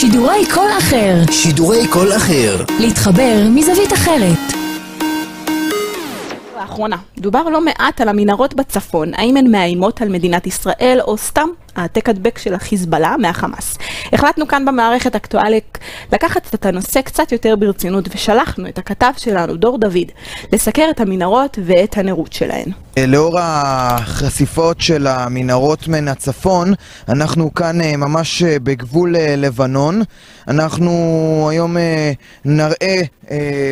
שידורי קול אחר. שידורי קול אחר. להתחבר מזווית אחרת. לאחרונה דובר לא מעט על המנהרות בצפון, האם הן מאיימות על מדינת ישראל או סתם העתק הדבק של החיזבאללה מהחמאס. החלטנו כאן במערכת אקטואלית לקחת את הנושא קצת יותר ברצינות ושלחנו את הכתב שלנו, דור דוד, לסקר את המנהרות ואת הנרות שלהן. לאור החשיפות של המנהרות מן הצפון, אנחנו כאן אה, ממש אה, בגבול אה, לבנון. אנחנו היום נראה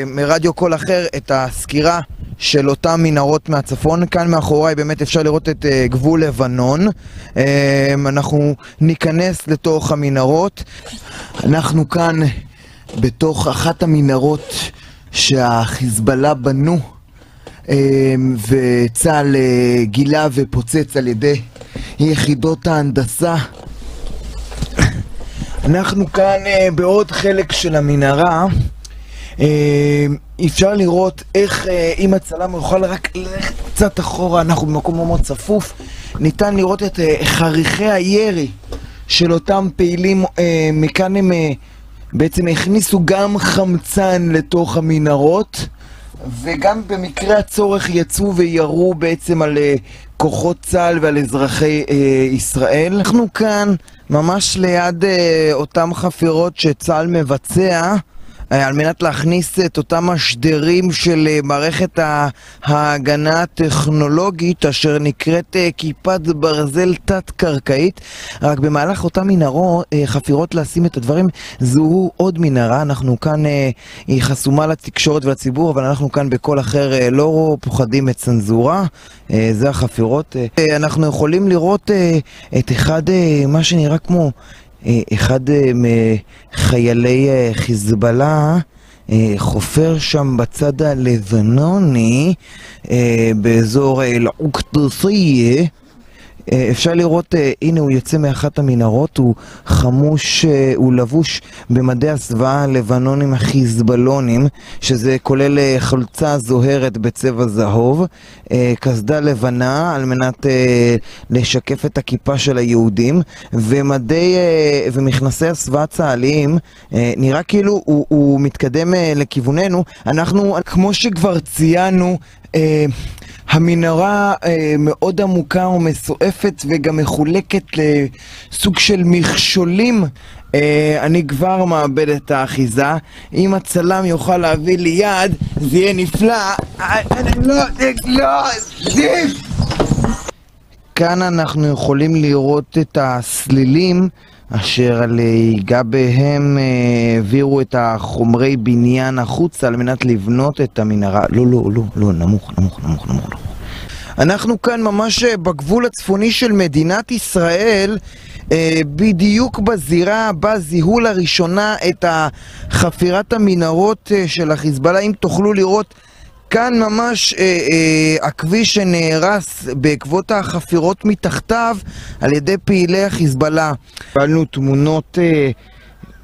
מרדיו קול אחר את הסקירה של אותן מנהרות מהצפון. כאן מאחוריי באמת אפשר לראות את גבול לבנון. אנחנו ניכנס לתוך המנהרות. אנחנו כאן בתוך אחת המנהרות שהחיזבאללה בנו. אמ, וצה"ל אה, גילה ופוצץ על ידי יחידות ההנדסה. אנחנו כאן אה, בעוד חלק של המנהרה. אמ, אפשר לראות איך אה, אם הצלם יוכל רק ללכת קצת אחורה, אנחנו במקום מאוד צפוף, ניתן לראות את חריכי הירי של אותם פעילים, מכאן הם בעצם הכניסו גם חמצן לתוך המנהרות. וגם במקרה הצורך יצאו וירו בעצם על כוחות צה"ל ועל אזרחי ישראל. אנחנו כאן ממש ליד אותם חפירות שצה"ל מבצע. אה, על מנת להכניס את אותם השדרים של אה, מערכת ההגנה הטכנולוגית אשר נקראת אה, כיפת ברזל תת-קרקעית. רק במהלך אותה מנהרות, חפירות לשים את הדברים זוהו עוד מנהרה, אנחנו כאן, היא חסומה לתקשורת ולציבור אבל אנחנו כאן בקול אחר לא פוחדים מצנזורה. זה החפירות. אנחנו יכולים לראות את אחד, מה שנראה כמו אחד אה, מחיילי אה, חיזבאללה חופר שם בצד הלבנוני באזור אל-עוקדסיה אה, אפשר לראות, אה, הנה הוא יוצא מאחת המנהרות, הוא חמוש, אה, הוא לבוש במדי הסוואה הלבנונים החיזבאלונים, שזה כולל חולצה זוהרת בצבע זהוב, קסדה לבנה על מנת לשקף את הכיפה של היהודים, ומדי, ומכנסי הסוואה צה"ליים, נראה כאילו הוא, הוא מתקדם לכיווננו. אנחנו, כמו שכבר ציינו, המנהרה אה, מאוד עמוקה ומסועפת וגם מחולקת לסוג של מכשולים. אה, אני כבר מאבד את האחיזה. אם הצלם יוכל להביא לי יד, זה יהיה נפלא. אה, לא, לא, זיף! כאן אנחנו יכולים לראות את הסלילים אשר על גביהם אה, העבירו את החומרי בניין החוצה על מנת לבנות את המנהרה. לא, לא, לא, לא, נמוך, נמוך, נמוך, נמוך. אנחנו כאן ממש אה, בגבול הצפוני של מדינת ישראל, אה, בדיוק בזירה בה זיהו לראשונה את חפירת המנהרות של החיזבאללה. אם תוכלו לראות כאן ממש אה, אה, הכביש שנהרס בעקבות החפירות מתחתיו על ידי פעילי החיזבאללה. קיבלנו תמונות אה,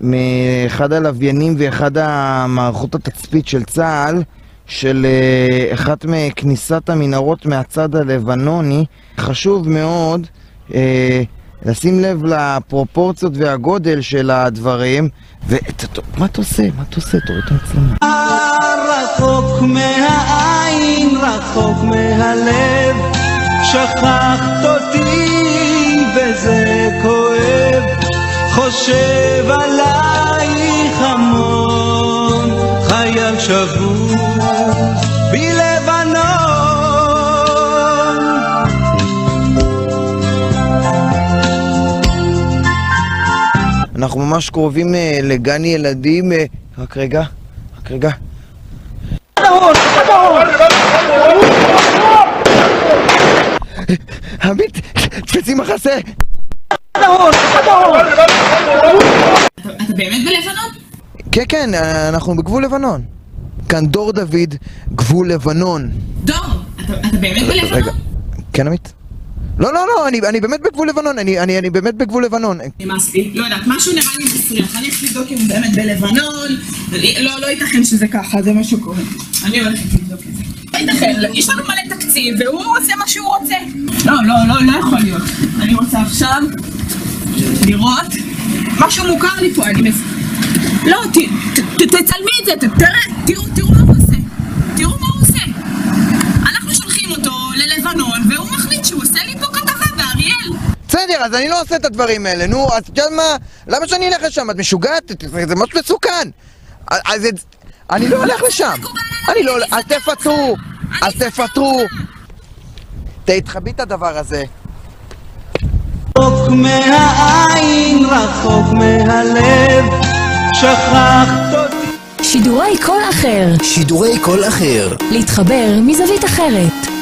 מאחד הלוויינים ואחד המערכות התצפית של צה"ל של אה, אחת מכניסת המנהרות מהצד הלבנוני. חשוב מאוד אה, לשים לב לפרופורציות והגודל של הדברים. ומה אתה עושה? מה אתה עושה? תוריד את המצלמה. רחוק מהעין, רחוק מהלב, שכחת אותי וזה כואב, חושב עלייך המון, חייל שבוע בלבנון. אנחנו ממש קרובים אה, לגן ילדים, אה, רק רגע, רק רגע. עמית, תפסי מחסה! אתה באמת בלבנון? כן, כן, אנחנו בגבול לבנון. כאן דור דוד, גבול לבנון. דור, אתה באמת בלבנון? רגע, כן עמית? לא, לא, לא, אני, אני באמת בגבול לבנון, אני, אני, אני באמת בגבול לבנון. נמאס לי, לא יודעת, משהו נראה לי מסריח, אני הולכת לבדוק אם הוא באמת בלבנון, לא, לא ייתכן שזה ככה, זה מה שקורה. אני הולכת לבדוק את זה. לא ייתכן, יש לנו מלא תקציב, והוא עושה מה שהוא רוצה. לא, לא, לא, לא יכול להיות. אני רוצה עכשיו לראות משהו מוכר לי פה, אני מס... לא, ת, ת, ת, תצלמי את זה, ת, תראה, תראו, תראו מה הוא עושה. תראו מה הוא עושה. אנחנו שולחים אותו ללבנון, והוא מחליט שהוא עושה לי פה כתבה באריאל. בסדר, אז אני לא עושה את הדברים האלה, נו, אז את יודעת מה? למה שאני אלך לשם? את משוגעת? זה ממש מסוכן. אז את... אני לא הולך לשם. אני לא. אז תפטרו. אז תפטרו. תתחבי את הדבר הזה. רחוק מהעין, רחוק מהלב, שכחת אותי. שידורי קול אחר. שידורי קול אחר. להתחבר מזווית אחרת.